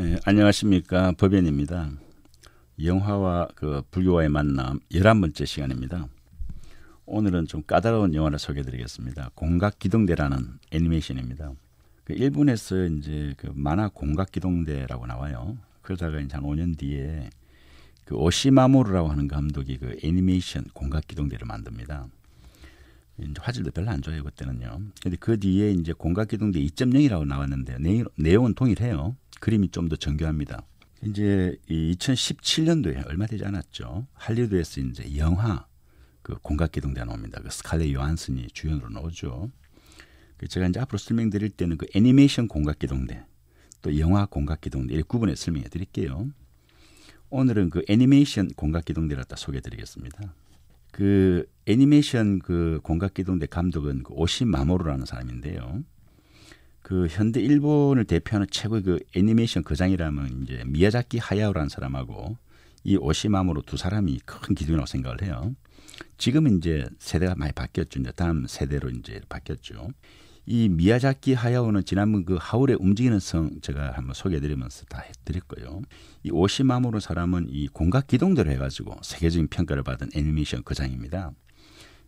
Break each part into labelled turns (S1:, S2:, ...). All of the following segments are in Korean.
S1: 네, 안녕하십니까 법연입니다. 영화와 그 불교와의 만남 열한 번째 시간입니다. 오늘은 좀 까다로운 영화를 소개해드리겠습니다. 공각기동대라는 애니메이션입니다. 그 일본에서 이제 그 만화 공각기동대라고 나와요. 그러다가 이제 한 5년 뒤에 그 오시마모루라고 하는 감독이 그 애니메이션 공각기동대를 만듭니다. 이제 화질도 별로 안 좋아요 그때는요. 근데 그 뒤에 이제 공각기동대 2.0이라고 나왔는데 내용, 은 동일해요. 그림이 좀 더 정교합니다. 이제 2017년도에 얼마 되지 않았죠. 할리우드에서 이제 영화 그 공각기동대 나옵니다. 그 스칼렛 요한슨이 주연으로 나오죠. 그 제가 이제 앞으로 설명드릴 때는 그 애니메이션 공각기동대 또 영화 공각기동대 이렇게 구분해 설명해 드릴게요. 오늘은 그 애니메이션 공각기동대를 갖다 소개해 드리겠습니다. 그 애니메이션 그 공각기동대 감독은 그 오시 마모루라는 사람인데요. 그 현대 일본을 대표하는 최고의 그 애니메이션 거장이라면 이제 미야자키 하야오라는 사람하고 이 오시마모로 두 사람이 큰 기둥이라고 생각을 해요. 지금은 이제 세대가 많이 바뀌었죠. 이제 다음 세대로 이제 바뀌었죠. 이 미야자키 하야오는 지난번 그 하울의 움직이는 성 제가 한번 소개해드리면서 다 해드렸고요. 이 오시마모로 사람은 이 공각 기동대로 해가지고 세계적인 평가를 받은 애니메이션 거장입니다.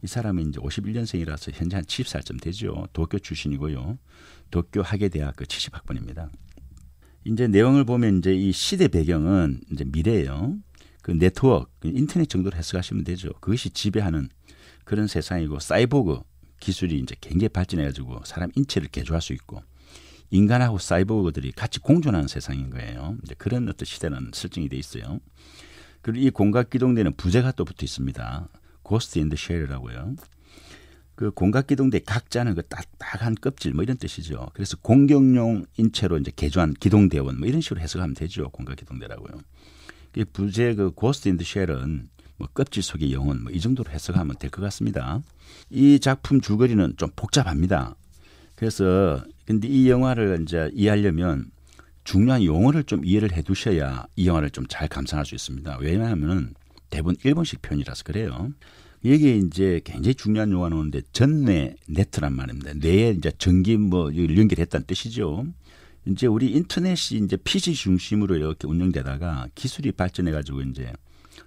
S1: 이 사람은 이제 51년생이라서 현재 한 70살쯤 되죠. 도쿄 출신이고요. 도쿄 하계대학교 70학번입니다. 이제 내용을 보면 이제 이 시대 배경은 이제 미래예요. 그 네트워크, 그 인터넷 정도로 해석하시면 되죠. 그것이 지배하는 그런 세상이고 사이보그 기술이 이제 굉장히 발전해가지고 사람 인체를 개조할 수 있고 인간하고 사이보그들이 같이 공존하는 세상인 거예요. 이제 그런 어떤 시대는 설정이 돼 있어요. 그리고 이 공각 기동대는 부제가 또 붙어 있습니다. Ghost in the Shell이라고요. 그 공각기동대 각자는 그 딱딱한 껍질 뭐 이런 뜻이죠. 그래서 공격용 인체로 이제 개조한 기동대원 뭐 이런 식으로 해석하면 되죠. 공각기동대라고요. 그 부제 그 Ghost in the Shell은 뭐 껍질 속의 영혼 뭐 이 정도로 해석하면 될 것 같습니다. 이 작품 줄거리는 좀 복잡합니다. 그래서 근데 이 영화를 이제 이해하려면 중요한 용어를 좀 이해를 해 두셔야 이 영화를 좀 잘 감상할 수 있습니다. 왜냐하면 대부분 일본식 표현이라서 그래요. 여기에 이제 굉장히 중요한 용어가 나오는데 전뇌 네트란 말입니다. 뇌에 이제 전기 뭐 연결했다는 뜻이죠. 이제 우리 인터넷이 이제 PC 중심으로 이렇게 운영되다가 기술이 발전해 가지고 이제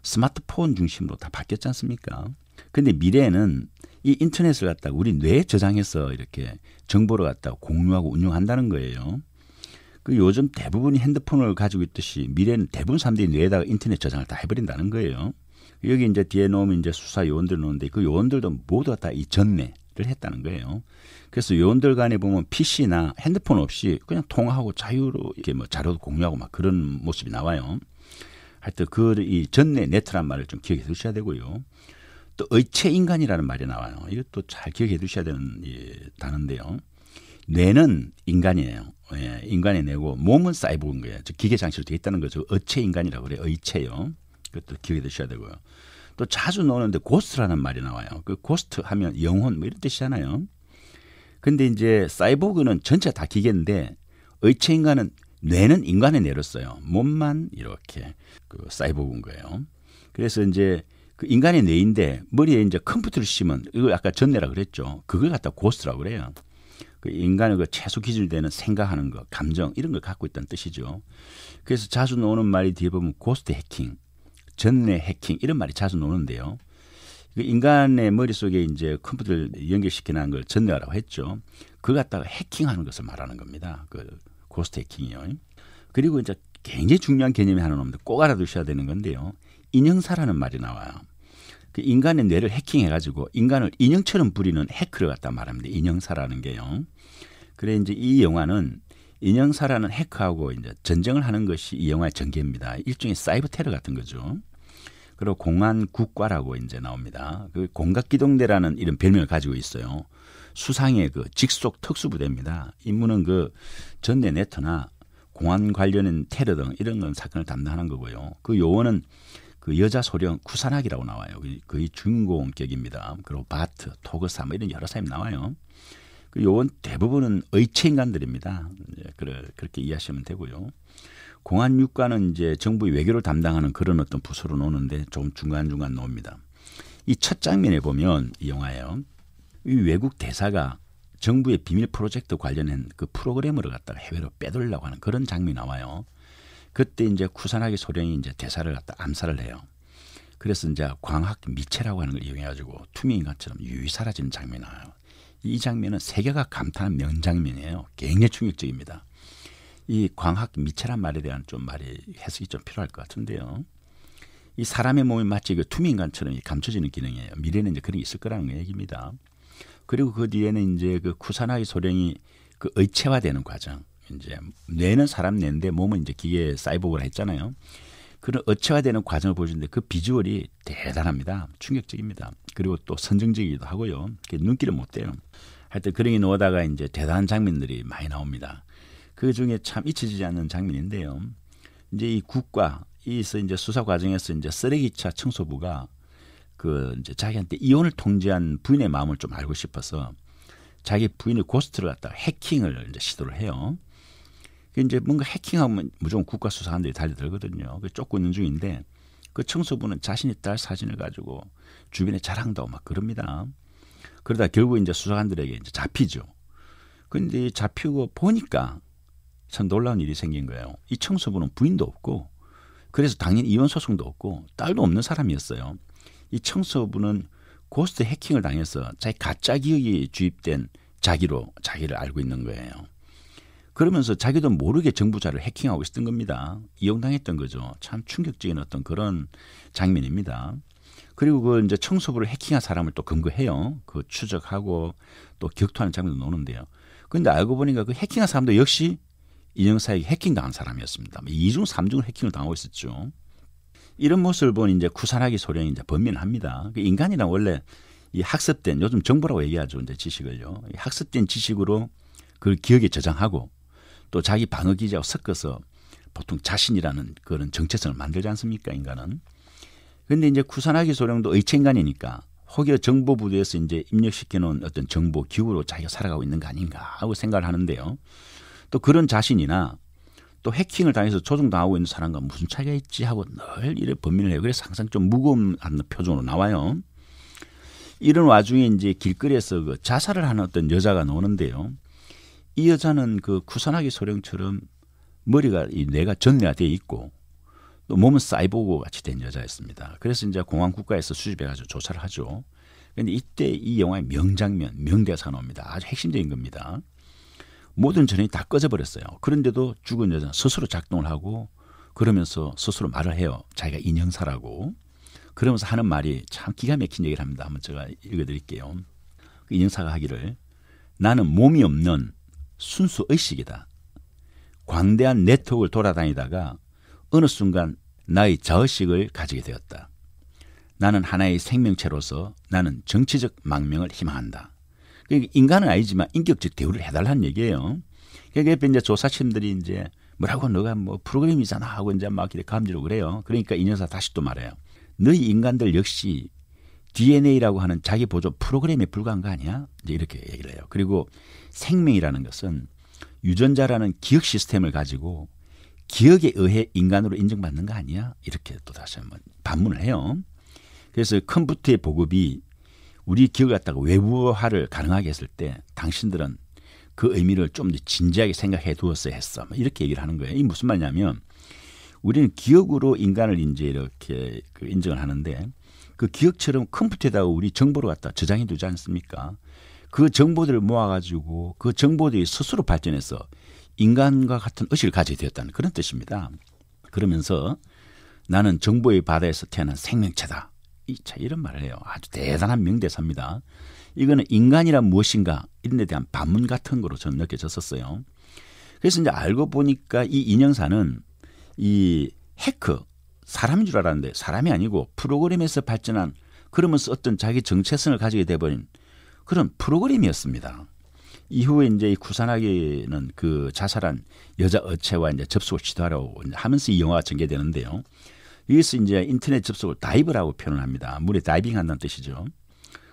S1: 스마트폰 중심으로 다 바뀌었지 않습니까? 근데 미래에는 이 인터넷을 갖다가 우리 뇌에 저장해서 이렇게 정보를 갖다가 공유하고 운영한다는 거예요. 그 요즘 대부분이 핸드폰을 가지고 있듯이 미래는 대부분 사람들이 뇌에다가 인터넷 저장을 다 해버린다는 거예요. 여기 이제 뒤에 놓으면 이제 수사 요원들 놓는데 그 요원들도 모두 다 이 전매를 했다는 거예요. 그래서 요원들 간에 보면 PC나 핸드폰 없이 그냥 통화하고 자유로 이렇게 뭐 자료도 공유하고 막 그런 모습이 나와요. 하여튼 그 이 전내 네트란 말을 좀 기억해 두셔야 되고요. 또 의체 인간이라는 말이 나와요. 이것도 잘 기억해 두셔야 되는 이 단어인데요. 뇌는 인간이에요. 예, 인간의 뇌고 몸은 사이보그인 거예요. 즉 기계 장치로 되어 있다는 거죠. 의체 인간이라고 그래요. 의체요. 그것도 기억해 두셔야 되고요. 또 자주 나오는데 Ghost라는 말이 나와요. 그 Ghost 하면 영혼 뭐 이런 뜻이잖아요. 근데 이제 사이보그는 전체 다 기계인데 의체 인간은 뇌는 인간의 뇌로 써요. 몸만 이렇게 그 사이보그인 거예요. 그래서 이제 그 인간의 뇌인데 머리에 이제 컴퓨터를 심은 이걸 아까 전뇌라 그랬죠. 그걸 갖다 Ghost라고 그래요. 그 인간의 그 최소 기준이 되는 생각하는 거, 감정 이런 걸 갖고 있다는 뜻이죠. 그래서 자주 나오는 말이 뒤에 보면 Ghost 해킹, 전뇌 해킹 이런 말이 자주 나오는데요. 그 인간의 머릿속에 이제 컴퓨터를 연결시키는 걸 전뇌라고 했죠. 그걸 갖다가 해킹하는 것을 말하는 겁니다. 그 고스트 해킹이요. 그리고 이제 굉장히 중요한 개념이 하나 나옵니다. 꼭 알아두셔야 되는 건데요. 인형사라는 말이 나와요. 그 인간의 뇌를 해킹해가지고 인간을 인형처럼 부리는 해커를 갖다 말합니다. 인형사라는 게요. 그래 이제 이 영화는 인형사라는 해커하고 이제 전쟁을 하는 것이 이 영화의 전개입니다. 일종의 사이버 테러 같은 거죠. 그리고 공안 국과라고 이제 나옵니다. 그 공각 기동대라는 이런 별명을 가지고 있어요. 수상의 그 직속 특수부대입니다. 임무는 그 전대 네트나 공안 관련된 테러 등 이런 건 사건을 담당하는 거고요. 그 요원은 그 여자 소령 쿠사나기라고 나와요. 거의 주인공격입니다. 그리고 바트, 토그사 뭐 이런 여러 사람이 나와요. 그 요원 대부분은 의체 인간들입니다. 이제 그렇게 이해하시면 되고요. 공안 육관은 이제 정부의 외교를 담당하는 그런 어떤 부서로 노는데 좀 중간중간 나옵니다. 이 첫 장면에 보면 이 영화예요. 이 외국 대사가 정부의 비밀 프로젝트 관련한 그 프로그램을 갖다가 해외로 빼돌려고 하는 그런 장면이 나와요. 그때 이제 쿠사나기 소령이 이제 대사를 갖다 암살을 해요. 그래서 이제 광학 미체라고 하는 걸 이용해 가지고 투명 인간처럼 유유 사라지는 장면이 나와요. 이 장면은 세계가 감탄한 명장면이에요. 굉장히 충격적입니다. 이 광학 미체란 말에 대한 좀 말이 해석이 좀 필요할 것 같은데요. 이 사람의 몸이 마치 그 투명 인간처럼 감춰지는 기능이에요. 미래는 이제 그런 게 있을 거라는 얘기입니다. 그리고 그 뒤에는 이제 그 쿠사나기 소령이 그 의체화되는 과정. 이제 뇌는 사람 뇌인데 몸은 이제 기계 사이보그라 했잖아요. 그런 의체화되는 과정을 보여주는데 그 비주얼이 대단합니다. 충격적입니다. 그리고 또 선정적이기도 하고요. 눈길을 못 떼요. 하여튼 그러게 놓다가 이제 대단한 장면들이 많이 나옵니다. 그 중에 참 잊혀지지 않는 장면인데요. 이제 이 국가, 이서 이제 수사 과정에서 이제 쓰레기차 청소부가 그 이제 자기한테 이혼을 통지한 부인의 마음을 좀 알고 싶어서 자기 부인의 고스트를 갖다 해킹을 이제 시도를 해요. 이제 뭔가 해킹하면 무조건 국가 수사관들이 달려들거든요. 그 쫓고 있는 중인데 그 청소부는 자신의 딸 사진을 가지고 주변에 자랑도 막 그럽니다. 그러다 결국 이제 수사관들에게 이제 잡히죠. 근데 잡히고 보니까 참 놀라운 일이 생긴 거예요. 이 청소부는 부인도 없고 그래서 당연히 이혼 소송도 없고 딸도 없는 사람이었어요. 이 청소부는 고스트 해킹을 당해서 자기 가짜 기억이 주입된 자기로 자기를 알고 있는 거예요. 그러면서 자기도 모르게 정부자를 해킹하고 있었던 겁니다. 이용당했던 거죠. 참 충격적인 어떤 그런 장면입니다. 그리고 그 이제 청소부를 해킹한 사람을 또 근거해요. 그 추적하고 또 격투하는 장면도 노는데요. 근데 알고 보니까 그 해킹한 사람도 역시 이영사에게 해킹당한 사람이었습니다. 이중 삼중을 해킹을 당하고 있었죠. 이런 모습을 보니 이제 쿠사나기 소령이 이제 번민합니다. 그 인간이란 원래 이 학습된 요즘 정보라고 얘기하죠. 이제 지식을요. 학습된 지식으로 그걸 기억에 저장하고 또 자기 방어 기제하고 섞어서 보통 자신이라는 그런 정체성을 만들지 않습니까 인간은? 그런데 이제 쿠사나기 소령도 의체인간이니까 혹여 정보부두에서 이제 입력시켜 놓은 어떤 정보 기구로 자기가 살아가고 있는 거 아닌가 하고 생각을 하는데요. 또 그런 자신이나 또 해킹을 당해서 조종당하고 있는 사람과 무슨 차이가 있지 하고 늘 이래 범민을 해요. 그래서 항상 좀 무거운 표정으로 나와요. 이런 와중에 이제 길거리에서 그 자살을 하는 어떤 여자가 나오는데요 이 여자는 그 쿠사나기 소령처럼 머리가 이 뇌가 전내화되어 있고 또 몸은 사이보그 같이 된 여자였습니다. 그래서 이제 공항 국가에서 수집해가지고 조사를 하죠. 그런데 이때 이 영화의 명장면, 명대사가 나옵니다. 아주 핵심적인 겁니다. 모든 전원이 다 꺼져버렸어요. 그런데도 죽은 여자는 스스로 작동을 하고 그러면서 스스로 말을 해요. 자기가 인형사라고. 그러면서 하는 말이 참 기가 막힌 얘기를 합니다. 한번 제가 읽어드릴게요. 그 인형사가 하기를 나는 몸이 없는 순수 의식이다. 광대한 네트워크를 돌아다니다가 어느 순간 나의 자의식을 가지게 되었다. 나는 하나의 생명체로서 나는 정치적 망명을 희망한다. 그러니까 인간은 아니지만 인격적 대우를 해달라는 얘기예요. 그러니까 이제 조사팀들이 이제 뭐라고 너가 뭐 프로그램이잖아 하고 이제 막 이렇게 감지로 그래요. 그러니까 이 녀사 다시 또 말해요. 너희 인간들 역시 DNA라고 하는 자기 보조 프로그램에 불과한 거 아니야? 이제 이렇게 얘기를 해요. 그리고 생명이라는 것은 유전자라는 기억 시스템을 가지고 기억에 의해 인간으로 인정받는 거 아니야? 이렇게 또 다시 한번 반문을 해요. 그래서 컴퓨터의 보급이 우리 기억을 갖다가 외부화를 가능하게 했을 때 당신들은 그 의미를 좀 더 진지하게 생각해 두었어야 했어. 뭐 이렇게 얘기를 하는 거예요. 이 무슨 말이냐면 우리는 기억으로 인간을 이제 이렇게 그 인정을 하는데 그 기억처럼 컴퓨터에다가 우리 정보를 갖다 저장해 두지 않습니까? 그 정보들을 모아가지고 그 정보들이 스스로 발전해서 인간과 같은 의식을 가지게 되었다는 그런 뜻입니다. 그러면서 나는 정보의 바다에서 태어난 생명체다. 이, 자, 이런 말을 해요. 아주 대단한 명대사입니다. 이거는 인간이란 무엇인가 이런 데 대한 반문 같은 거로 저는 느껴졌었어요. 그래서 이제 알고 보니까 이 인형사는 이 해커, 사람인 줄 알았는데 사람이 아니고 프로그램에서 발전한 그러면서 어떤 자기 정체성을 가지게 돼버린 그런 프로그램이었습니다. 이후에 이제 이 구사나기는 그 자살한 여자 의체와 이제 접속을 시도하려고 하면서 이 영화가 전개되는데요. 여기서 이제 인터넷 접속을 dive라고 표현을 합니다. 물에 다이빙 한다는 뜻이죠.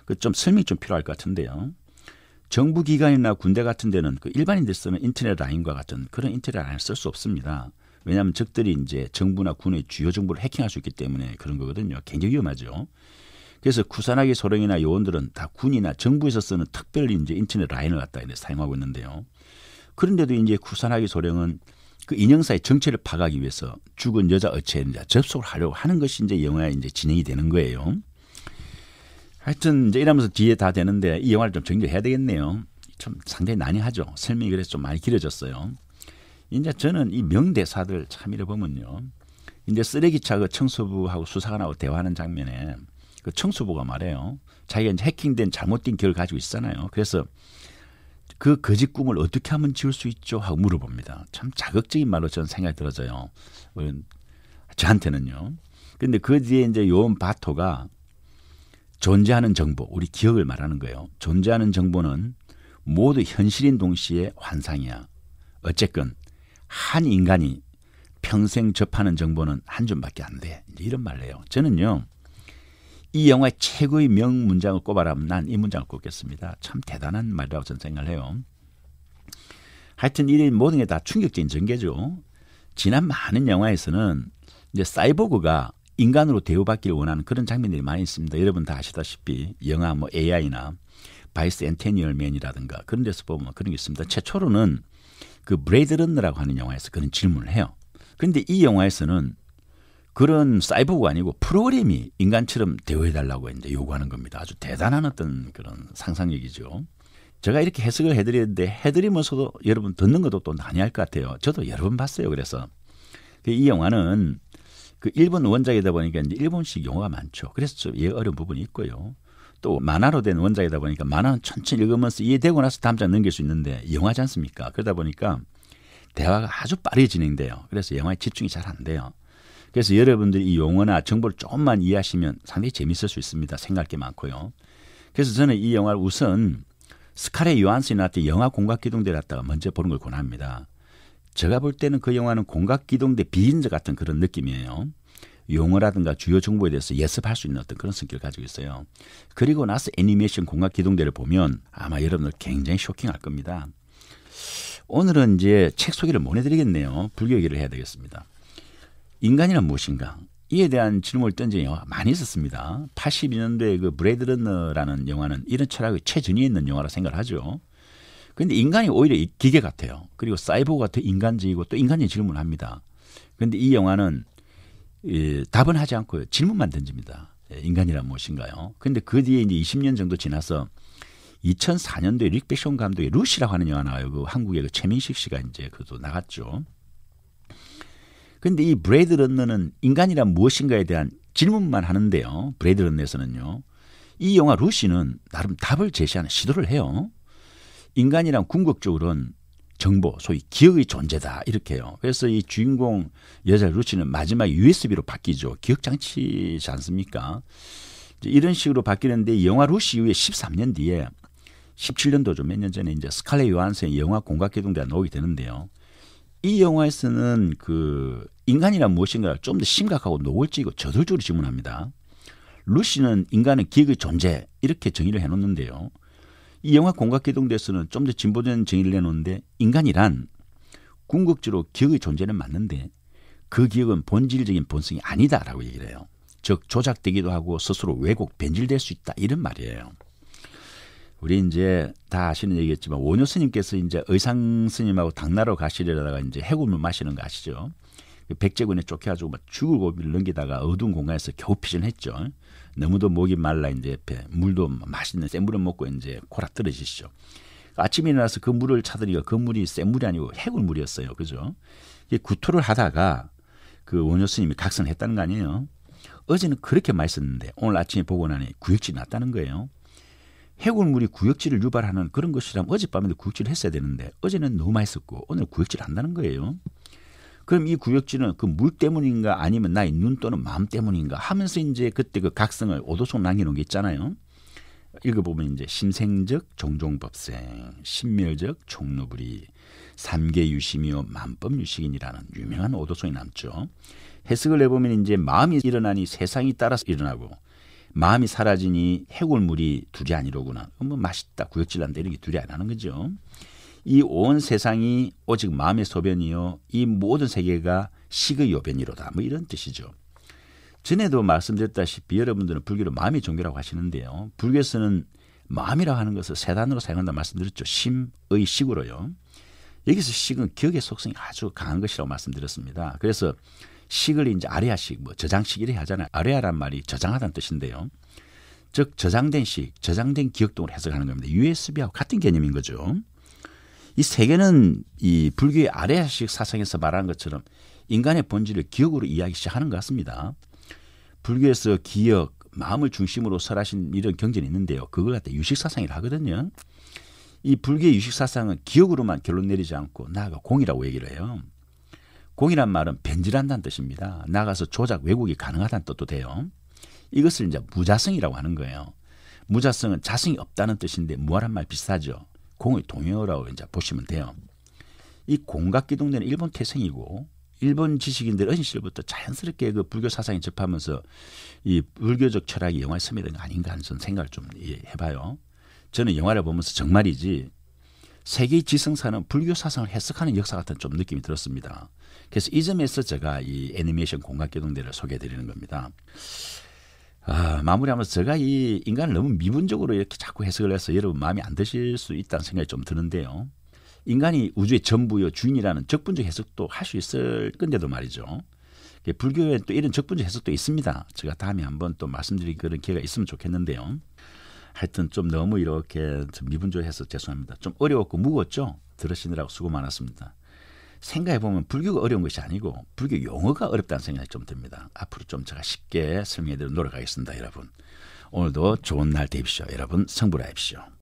S1: 그 좀 설명이 좀 필요할 것 같은데요. 정부 기관이나 군대 같은 데는 그 일반인들 쓰는 인터넷 라인과 같은 그런 인터넷 라인을 쓸 수 없습니다. 왜냐하면 적들이 이제 정부나 군의 주요 정보를 해킹할 수 있기 때문에 그런 거거든요. 굉장히 위험하죠. 그래서 구산하기 소령이나 요원들은 다 군이나 정부에서 쓰는 특별히 이제 인터넷 라인을 갖다 이제 사용하고 있는데요. 그런데도 이제 구산하기 소령은 그 인형사의 정체를 파악하기 위해서 죽은 여자 어체에 이제 접속을 하려고 하는 것이 이제 영화에 이제 진행이 되는 거예요. 하여튼 이제 이러면서 뒤에 다 되는데 이 영화를 좀 정리해야 되겠네요. 참 상당히 난해하죠. 설명이 그래서 좀 많이 길어졌어요. 이제 저는 이 명대사들 참 이래 보면요. 이제 쓰레기차 그 청소부하고 수사관하고 대화하는 장면에 그 청소부가 말해요. 자기가 이제 해킹된 잘못된 기억을 가지고 있잖아요. 그래서 그 거짓 꿈을 어떻게 하면 지울 수 있죠? 하고 물어봅니다. 참 자극적인 말로 저는 생각이 들어져요. 저한테는요. 근데 그 뒤에 이제 요원 바토가 존재하는 정보, 우리 기억을 말하는 거예요. 존재하는 정보는 모두 현실인 동시에 환상이야. 어쨌건 한 인간이 평생 접하는 정보는 한 줌밖에 안 돼. 이런 말을 해요. 저는요. 이 영화의 최고의 명문장을 꼽아라면 난 이 문장을 꼽겠습니다. 참 대단한 말이라고 저는 생각을 해요. 하여튼 이 모든 게 다 충격적인 전개죠. 지난 많은 영화에서는 이제 사이보그가 인간으로 대우받기를 원하는 그런 장면들이 많이 있습니다. 여러분 다 아시다시피 영화 뭐 AI나 Bicentennial Man이라든가 그런 데서 보면 그런 게 있습니다. 최초로는 그 Blade Runner라고 하는 영화에서 그런 질문을 해요. 그런데 이 영화에서는 그런 사이보그가 아니고 프로그램이 인간처럼 대우해달라고 이제 요구하는 겁니다. 아주 대단한 어떤 그런 상상력이죠. 제가 이렇게 해석을 해드리는데 해드리면서도 여러분 듣는 것도 또 난해할 것 같아요. 저도 여러 번 봤어요. 그래서 그이 영화는 그 일본 원작이다 보니까 이제 일본식 용어가 많죠. 그래서 좀 이해 어려운 부분이 있고요. 또 만화로 된 원작이다 보니까 만화는 천천히 읽으면서 이해되고 나서 다음 장 넘길 수 있는데 영화지 않습니까? 그러다 보니까 대화가 아주 빠르게 진행돼요. 그래서 영화에 집중이 잘 안 돼요. 그래서 여러분들이 이 용어나 정보를 조금만 이해하시면 상당히 재밌을 수 있습니다. 생각할 게 많고요. 그래서 저는 이 영화를 우선 스카레 요한슨이 나한테 영화 공각기동대 를 갖다가 먼저 보는 걸 권합니다. 제가 볼 때는 그 영화는 공각기동대 비인자 같은 그런 느낌이에요. 용어라든가 주요 정보에 대해서 예습할 수 있는 어떤 그런 성격을 가지고 있어요. 그리고 나서 애니메이션 공각기동대를 보면 아마 여러분들 굉장히 쇼킹할 겁니다. 오늘은 이제 책 소개를 못 해드리겠네요. 불교 얘기를 해야 되겠습니다. 인간이란 무엇인가? 이에 대한 질문을 던진 영화가 많이 있었습니다. 82년도에 그 Blade Runner라는 영화는 이런 철학의 최전위에 있는 영화라 생각을 하죠. 그런데 인간이 오히려 기계 같아요. 그리고 사이보그가 더 인간적이고 또 인간이 질문을 합니다. 그런데 이 영화는 예, 답은 하지 않고 질문만 던집니다. 예, 인간이란 무엇인가요? 그런데 그 뒤에 이제 20년 정도 지나서 2004년도에 뤽 베송 감독의 루시라고 하는 영화 나와요. 그 한국의 그 최민식 씨가 이제 그도 나갔죠. 근데 이 Blade Runner는 인간이란 무엇인가에 대한 질문만 하는데요. Blade Runner에서는요. 이 영화 루시는 나름 답을 제시하는 시도를 해요. 인간이란 궁극적으로는 정보, 소위 기억의 존재다 이렇게요. 그래서 이 주인공 여자 루시는 마지막에 USB로 바뀌죠. 기억 장치지 않습니까? 이런 식으로 바뀌는데 이 영화 루시 이후에 13년 뒤에 17년도죠. 몇 년 전에 이제 스칼렛 요한슨의 영화 공각계동대가 나오게 되는데요. 이 영화에서는 그 인간이란 무엇인가를 좀 더 심각하고 노골적이고 저돌적으로 질문합니다. 루시는 인간의 기억의 존재 이렇게 정의를 해놓는데요. 이 영화 공각기동대에서는 좀 더 진보된 정의를 내놓는데 인간이란 궁극적으로 기억의 존재는 맞는데 그 기억은 본질적인 본성이 아니다라고 얘기를 해요. 즉 조작되기도 하고 스스로 왜곡, 변질될 수 있다 이런 말이에요. 우리 이제 다 아시는 얘기겠지만 원효 스님께서 이제 의상 스님하고 당나라로 가시려다가 이제 해골물 마시는 거 아시죠? 그 백제군에 쫓겨가지고 막 죽을 고비를 넘기다가 어두운 공간에서 겨우 피신했죠. 너무도 목이 말라 이제 옆에 물도 맛있는 센 물을 먹고 이제 코라 떨어지시죠. 아침에 일어나서 그 물을 찾으니까 그 물이 센 물이 아니고 해골물이었어요. 그죠? 구토를 하다가 그 원효 스님이 각성했다는 거 아니에요? 어제는 그렇게 맛있었는데 오늘 아침에 보고 나니 구역질이 났다는 거예요. 해골물이 구역질을 유발하는 그런 것이라면 어젯밤에도 구역질을 했어야 되는데 어제는 너무 맛있었고 오늘 구역질 한다는 거예요. 그럼 이 구역질은 그 물 때문인가 아니면 나의 눈 또는 마음 때문인가 하면서 이제 그때 그 각성을 오도속 남겨놓은 게 있잖아요. 읽어보면 이제 심생적 종종법생, 신멸적 총노불이, 삼계유심이요 만법유식인이라는 유명한 오도송이 남죠. 해석을 해보면 이제 마음이 일어나니 세상이 따라서 일어나고 마음이 사라지니 해골물이 둘이 아니로구나. 뭐 맛있다, 구역질난다 이런 게 둘이 아니라는 거죠. 이 온 세상이 오직 마음의 소변이요. 이 모든 세계가 식의 요변이로다. 뭐 이런 뜻이죠. 전에도 말씀드렸다시피 여러분들은 불교로 마음의 종교라고 하시는데요. 불교에서는 마음이라고 하는 것을 세 단어로 사용한다 말씀드렸죠. 심의 식으로요. 여기서 식은 기억의 속성이 아주 강한 것이라고 말씀드렸습니다. 그래서 식을 이제 아레아식, 뭐 저장식 이래 하잖아요. 아레아란 말이 저장하다는 뜻인데요. 즉 저장된 식, 저장된 기억동을 해석하는 겁니다. USB하고 같은 개념인 거죠. 이세 개는 이 불교의 아레아식 사상에서 말하는 것처럼 인간의 본질을 기억으로 이야기 시작하는 것 같습니다. 불교에서 기억, 마음을 중심으로 설하신 이런 경전이 있는데요. 그걸 갖다 유식사상이라 하거든요. 이 불교의 유식사상은 기억으로만 결론 내리지 않고 나아가 공이라고 얘기를 해요. 공이란 말은 변질한다는 뜻입니다. 나가서 조작, 왜곡이 가능하다는 뜻도 돼요. 이것을 이제 무자성이라고 하는 거예요. 무자성은 자성이 없다는 뜻인데 무아란 말 비슷하죠. 공의 동요라고 이제 보시면 돼요. 이 공각 기동대는 일본 태생이고 일본 지식인들 어린 시절부터 자연스럽게 그 불교 사상에 접하면서 이 불교적 철학이 영화에 스며든 거 아닌가 하는 생각을 좀 해봐요. 저는 영화를 보면서 정말이지 세계의 지성사는 불교 사상을 해석하는 역사 같은 좀 느낌이 들었습니다. 그래서 이 점에서 제가 이 애니메이션 공각 기동대를 소개해 드리는 겁니다. 아, 마무리하면서 제가 이 인간을 너무 미분적으로 이렇게 자꾸 해석을 해서 여러분 마음에 안 드실 수 있다는 생각이 좀 드는데요. 인간이 우주의 전부요 주인이라는 적분적 해석도 할 수 있을 건데도 말이죠. 불교에 또 이런 적분적 해석도 있습니다. 제가 다음에 한번 또 말씀드릴 그런 기회가 있으면 좋겠는데요. 하여튼 좀 너무 이렇게 미분적해서 죄송합니다. 좀 어려웠고 무거웠죠? 들으시느라고 수고 많았습니다. 생각해 보면 불교가 어려운 것이 아니고 불교 용어가 어렵다는 생각이 좀 듭니다. 앞으로 좀 제가 쉽게 설명해 드리도록 노력하겠습니다. 여러분. 오늘도 좋은 날 되십시오. 여러분 성불하십시오.